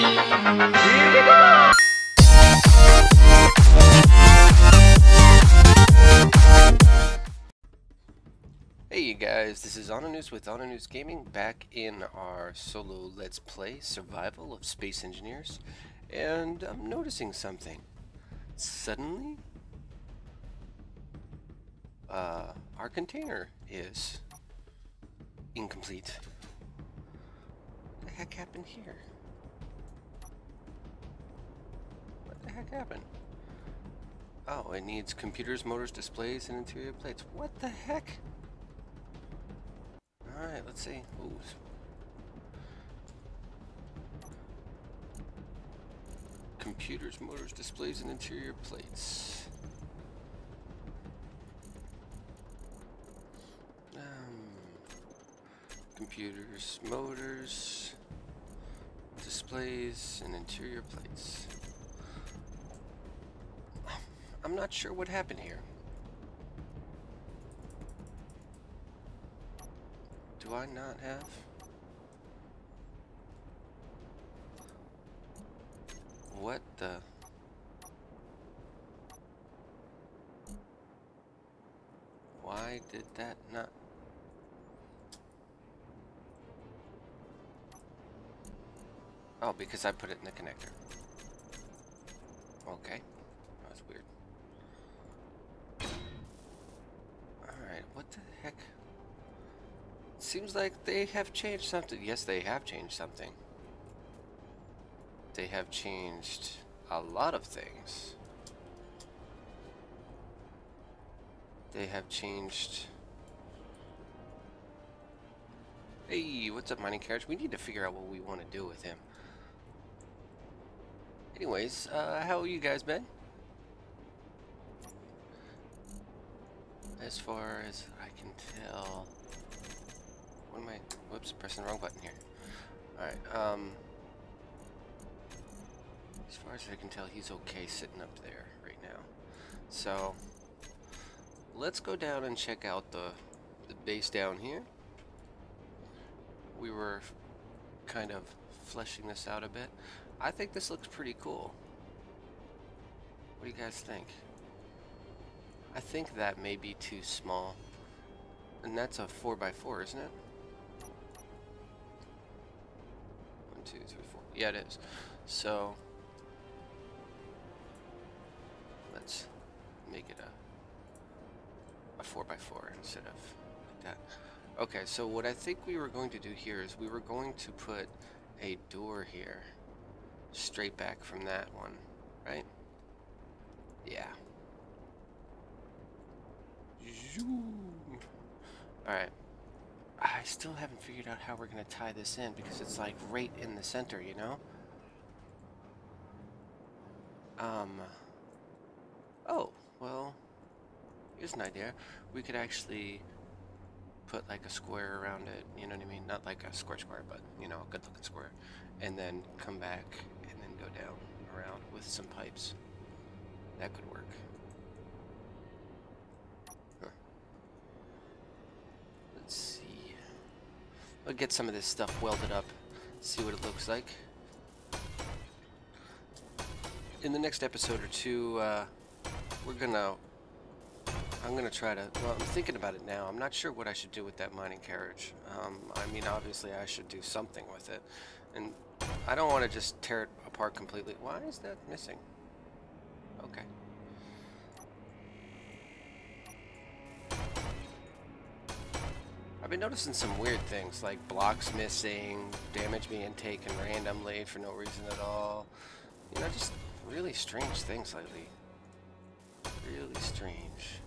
Hey you guys, this is Oninous with Oninous Gaming back in our solo Let's Play Survival of Space Engineers and I'm noticing something. Suddenly, uh, our container is incomplete. What the heck happened here? Heck happened? Oh, it needs computers, motors, displays, and interior plates. What the heck? Alright, let's see. Ooh. Computers, motors, displays, and interior plates. Um, computers, motors, displays, and interior plates. I'm not sure what happened here. Do I not have? What the? Why did that not? Oh, because I put it in the connector. Okay. That's weird. Alright, what the heck? Seems like they have changed something. Yes, they have changed something. They have changed a lot of things. They have changed... Hey, what's up, Mining Carriage? We need to figure out what we want to do with him. Anyways, uh, how you guys been? As far as I can tell... What am I... Whoops, pressing the wrong button here. Alright, um... As far as I can tell, he's okay sitting up there right now. So, let's go down and check out the, the base down here. We were kind of fleshing this out a bit. I think this looks pretty cool. What do you guys think? I think that may be too small. And that's a 4x4, isn't it? One, two, three, four. Yeah, it is. So, let's make it a, a 4x4 instead of like that. Okay, so what I think we were going to do here is we were going to put a door here straight back from that one, right? Yeah. Alright. I still haven't figured out how we're going to tie this in because it's like right in the center, you know? Um... Oh, well, here's an idea. We could actually put like a square around it, you know what I mean? Not like a square square, but, you know, a good looking square. And then come back and then go down around with some pipes. That could work. Let's see. I'll get some of this stuff welded up, see what it looks like. In the next episode or two, uh, we're gonna I'm gonna try to well I'm thinking about it now. I'm not sure what I should do with that mining carriage. Um, I mean obviously I should do something with it. And I don't want to just tear it apart completely. Why is that missing? Okay I've been noticing some weird things like blocks missing damage being taken randomly for no reason at all you know just really strange things lately really strange.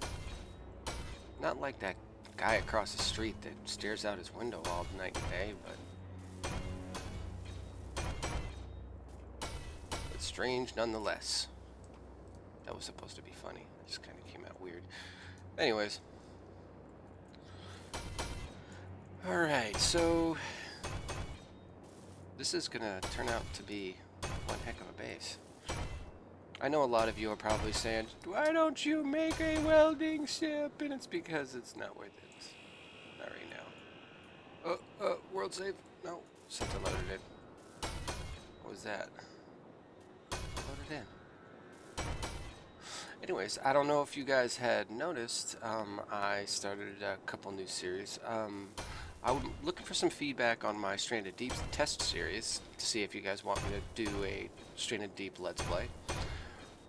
Not like that guy across the street that stares out his window all night and day, but... But strange nonetheless. That was supposed to be funny. It just kind of came out weird. Anyways. Alright, so... This is gonna turn out to be one heck of a base. I know a lot of you are probably saying, why don't you make a welding ship? And it's because it's not worth it. Not right now. Oh, uh, world save. No, something loaded in. What was that? Load it in. Anyways, I don't know if you guys had noticed, um, I started a couple new series. Um, I'm looking for some feedback on my Stranded Deep test series to see if you guys want me to do a Stranded Deep Let's Play.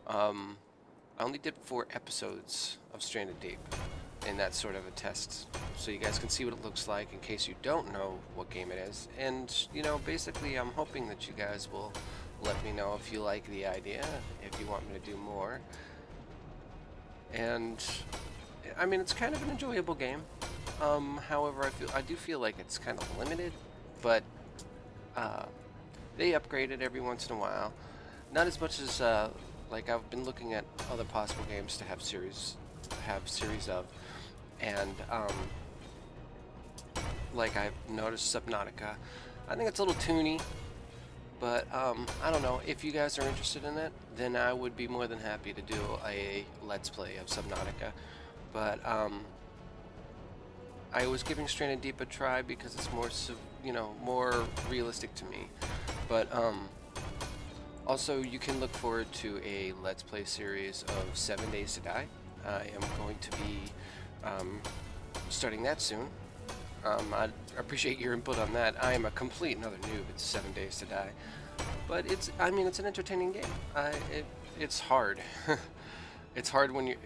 Um, I only did four episodes of Stranded Deep, and that's sort of a test, so you guys can see what it looks like in case you don't know what game it is. And, you know, basically I'm hoping that you guys will let me know if you like the idea, if you want me to do more. And, I mean, it's kind of an enjoyable game. Um, however, I feel I do feel like it's kind of limited, but uh, they upgrade it every once in a while. Not as much as uh, like I've been looking at other possible games to have series have series of, and um, like I've noticed Subnautica. I think it's a little toony, but um, I don't know. If you guys are interested in it, then I would be more than happy to do a Let's Play of Subnautica. But um, I was giving Stranded Deep a try because it's more, you know, more realistic to me. But um, also, you can look forward to a Let's Play series of Seven Days to Die. I am going to be um, starting that soon. Um, I appreciate your input on that. I am a complete another noob at Seven Days to Die, but it's I mean it's an entertaining game. I, it, it's hard. it's hard when you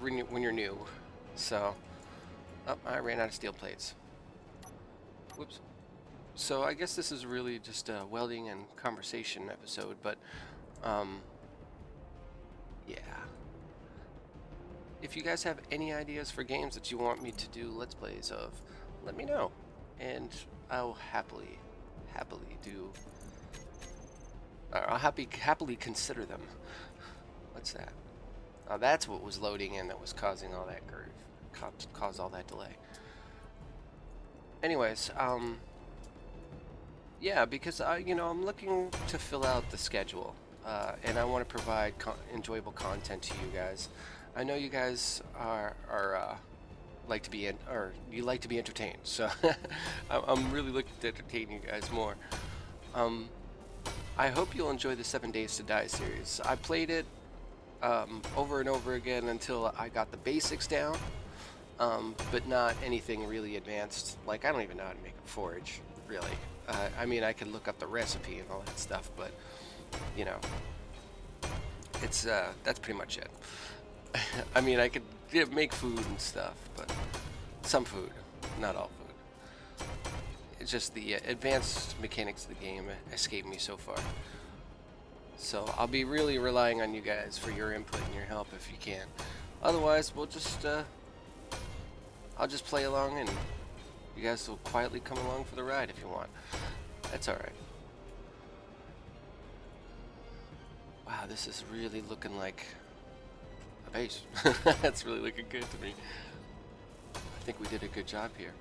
when you're new. So. Oh, I ran out of steel plates. Whoops. So I guess this is really just a welding and conversation episode, but, um, yeah. If you guys have any ideas for games that you want me to do Let's Plays of, let me know. And I'll happily, happily do, I'll happy, happily consider them. What's that? Oh, that's what was loading in that was causing all that cause all that delay. Anyways, um, yeah, because I, you know, I'm looking to fill out the schedule, uh, and I want to provide enjoyable content to you guys. I know you guys are are uh, like to be in, or you like to be entertained, so I'm really looking to entertain you guys more. Um, I hope you'll enjoy the Seven Days to Die series. I played it um, over and over again until I got the basics down um, but not anything really advanced. Like, I don't even know how to make a forge, really. Uh, I mean, I could look up the recipe and all that stuff, but, you know, it's, uh, that's pretty much it. I mean, I could make food and stuff, but some food, not all food. It's just the uh, advanced mechanics of the game escape me so far. So I'll be really relying on you guys for your input and your help if you can. Otherwise, we'll just, uh, I'll just play along and you guys will quietly come along for the ride if you want. That's alright. Wow, this is really looking like a base. That's really looking good to me. I think we did a good job here.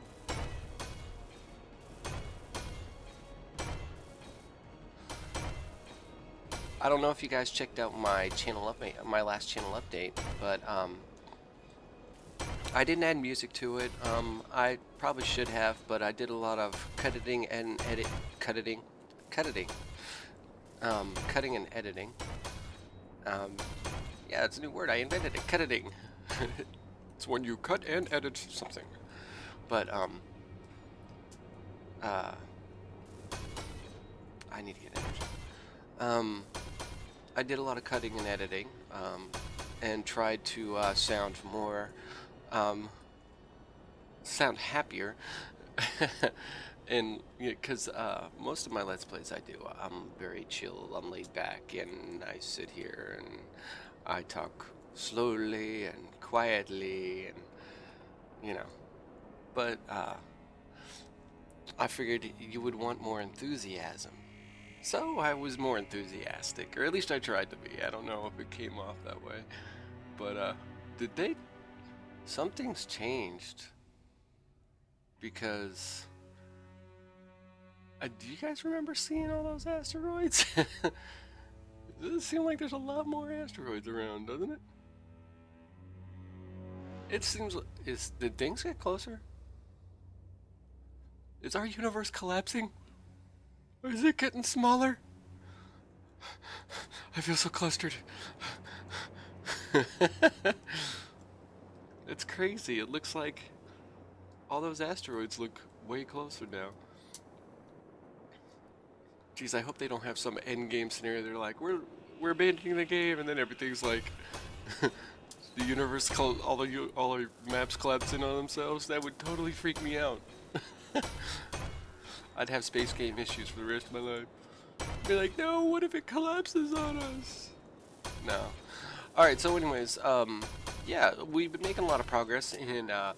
I don't know if you guys checked out my channel update, my last channel update, but um, I didn't add music to it. Um, I probably should have, but I did a lot of cutting and edit, cutting, cutting, um, cutting and editing. Um, yeah, it's a new word. I invented it. Cutting. it's when you cut and edit something. But um, uh, I need to get energy. Um, I did a lot of cutting and editing, um, and tried to uh, sound more um, sound happier. and because yeah, uh, most of my let's plays I do, I'm very chill, I'm laid back, and I sit here and I talk slowly and quietly, and you know. But uh, I figured you would want more enthusiasm. So I was more enthusiastic, or at least I tried to be. I don't know if it came off that way. But uh, did they something's changed because uh, do you guys remember seeing all those asteroids? Does it seem like there's a lot more asteroids around, doesn't it? It seems is did things get closer? Is our universe collapsing? Or is it getting smaller? I feel so clustered. it's crazy. It looks like all those asteroids look way closer now. Geez, I hope they don't have some end game scenario. They're like, we're we're abandoning the game, and then everything's like the universe, all the all the maps collapse in on themselves. That would totally freak me out. I'd have space game issues for the rest of my life. Be like, no, what if it collapses on us? No. Alright, so anyways, um, yeah, we've been making a lot of progress in, uh,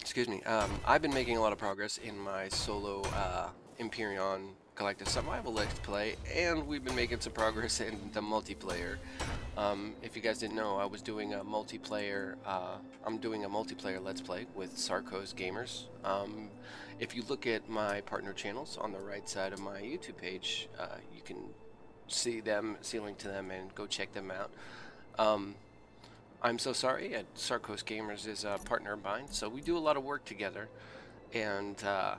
excuse me, um, I've been making a lot of progress in my solo, uh, Empyrion Galactic Survival Let's Play, and we've been making some progress in the multiplayer. Um, if you guys didn't know, I was doing a multiplayer, uh, I'm doing a multiplayer Let's Play with Sarko's Gamers. Um, if you look at my partner channels on the right side of my YouTube page, uh, you can see them, see a link to them, and go check them out. Um, I'm so sorry, at Sarcos Gamers is a partner of mine, so we do a lot of work together, and, uh,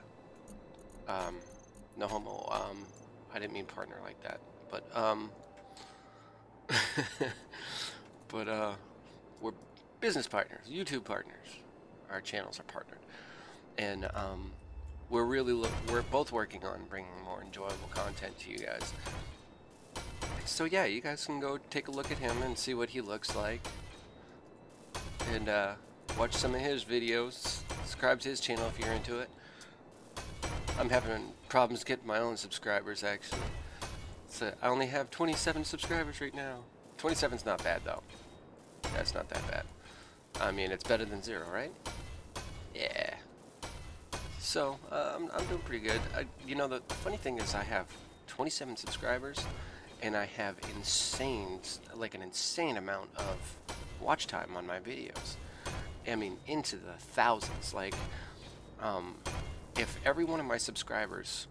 um, no homo, um, I didn't mean partner like that, but, um, but, uh, we're business partners, YouTube partners. Our channels are partnered. And, um, we're really, look we're both working on bringing more enjoyable content to you guys. So yeah, you guys can go take a look at him and see what he looks like. And, uh, watch some of his videos. Subscribe to his channel if you're into it. I'm having problems getting my own subscribers, actually. So I only have 27 subscribers right now. 27's not bad, though. That's not that bad. I mean, it's better than zero, right? Yeah. So, uh, I'm, I'm doing pretty good. I, you know, the funny thing is I have 27 subscribers, and I have insane, like an insane amount of watch time on my videos. I mean, into the thousands. Like, um, if every one of my subscribers,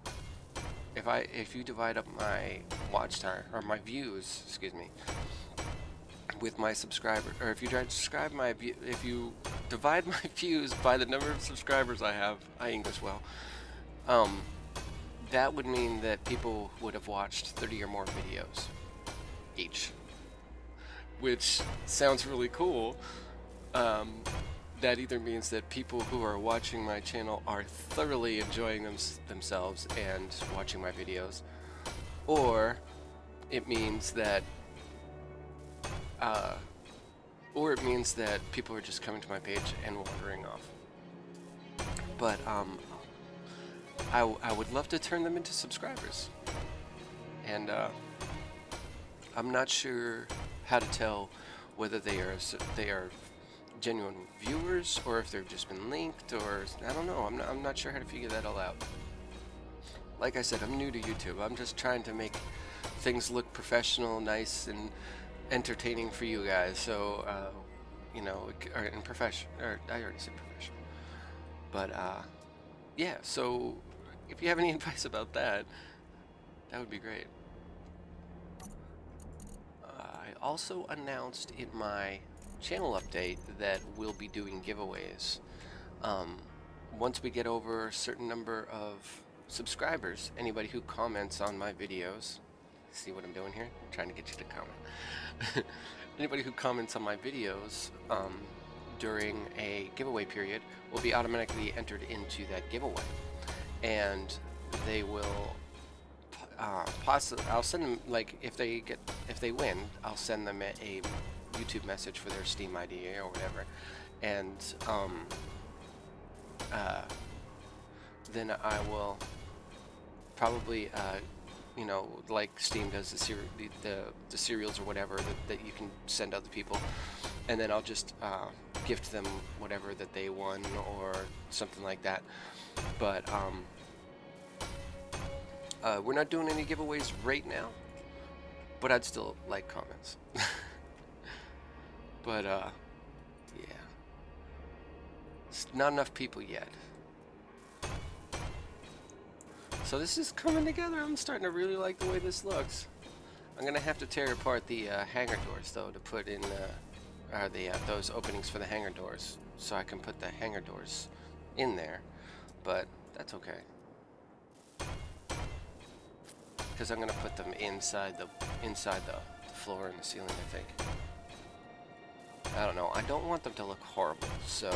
if I, if you divide up my watch time or my views, excuse me, with my subscriber, or if you subscribe my, if you divide my views by the number of subscribers I have, I English well, um, that would mean that people would have watched 30 or more videos each, which sounds really cool. Um, that either means that people who are watching my channel are thoroughly enjoying them themselves and watching my videos, or it means that, uh, or it means that people are just coming to my page and wandering off. But um, I, I would love to turn them into subscribers, and uh, I'm not sure how to tell whether they are they are genuine viewers or if they've just been linked or I don't know. I'm not, I'm not sure how to figure that all out. Like I said, I'm new to YouTube. I'm just trying to make things look professional, nice, and entertaining for you guys. So, uh, you know, or in profession, or I already said professional. But uh, yeah. So, if you have any advice about that, that would be great. Uh, I also announced in my channel update that we'll be doing giveaways. Um, once we get over a certain number of subscribers, anybody who comments on my videos, see what I'm doing here? I'm trying to get you to comment. anybody who comments on my videos um, during a giveaway period will be automatically entered into that giveaway. And they will uh, possibly, I'll send them, like, if they get, if they win, I'll send them a, YouTube message for their Steam ID or whatever, and um, uh, then I will probably, uh, you know, like Steam does the, ser the, the, the serials or whatever that, that you can send other people, and then I'll just uh, gift them whatever that they won or something like that. But um, uh, we're not doing any giveaways right now, but I'd still like comments. But, uh, yeah. It's not enough people yet. So this is coming together. I'm starting to really like the way this looks. I'm gonna have to tear apart the uh, hangar doors though to put in uh, the uh, those openings for the hangar doors, so I can put the hangar doors in there. But that's okay. Because I'm gonna put them inside the inside the, the floor and the ceiling. I think. I don't know. I don't want them to look horrible, so